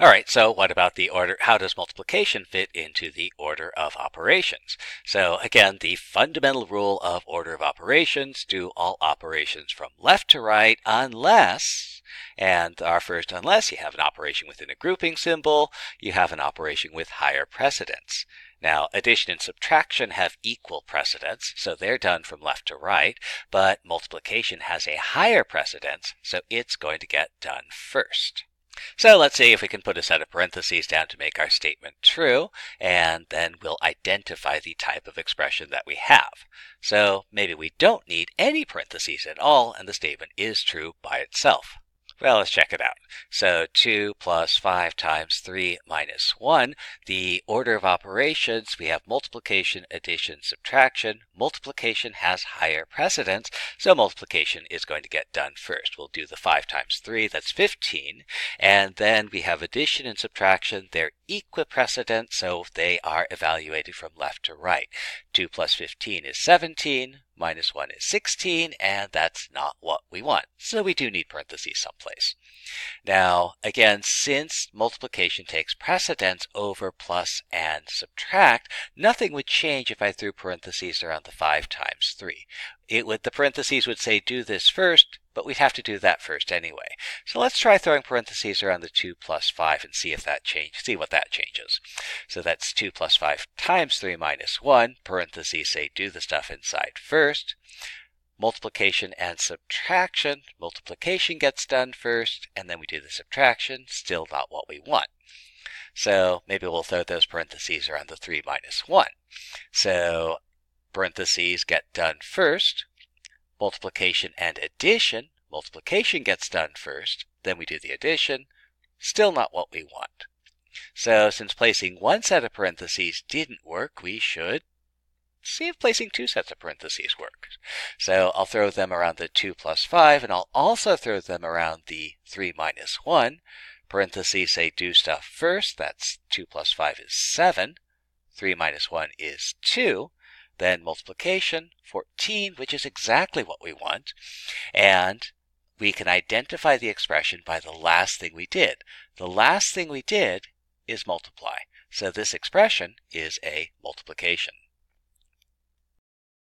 All right, so what about the order? How does multiplication fit into the order of operations? So again, the fundamental rule of order of operations, do all operations from left to right unless, and our first unless, you have an operation within a grouping symbol, you have an operation with higher precedence. Now, addition and subtraction have equal precedence, so they're done from left to right, but multiplication has a higher precedence, so it's going to get done first. So let's see if we can put a set of parentheses down to make our statement true, and then we'll identify the type of expression that we have. So maybe we don't need any parentheses at all, and the statement is true by itself. Well, let's check it out. So 2 plus 5 times 3 minus 1. The order of operations, we have multiplication, addition, subtraction. Multiplication has higher precedence, so multiplication is going to get done first. We'll do the 5 times 3, that's 15. And then we have addition and subtraction. They're equiprecedent, so they are evaluated from left to right. 2 plus 15 is 17 minus 1 is 16, and that's not what we want. So we do need parentheses someplace. Now, again, since multiplication takes precedence over plus and subtract, nothing would change if I threw parentheses around the 5 times 3. It would the parentheses would say do this first, but we'd have to do that first anyway. So let's try throwing parentheses around the 2 plus 5 and see if that changes, see what that changes. So that's 2 plus 5 times 3 minus 1. Parentheses say do the stuff inside first. Multiplication and subtraction. Multiplication gets done first, and then we do the subtraction. Still not what we want. So maybe we'll throw those parentheses around the 3 minus 1. So parentheses get done first multiplication and addition. Multiplication gets done first, then we do the addition. Still not what we want. So since placing one set of parentheses didn't work, we should see if placing two sets of parentheses works. So I'll throw them around the 2 plus 5, and I'll also throw them around the 3 minus 1. Parentheses say do stuff first. That's 2 plus 5 is 7. 3 minus 1 is 2. Then multiplication, 14, which is exactly what we want. And we can identify the expression by the last thing we did. The last thing we did is multiply. So this expression is a multiplication.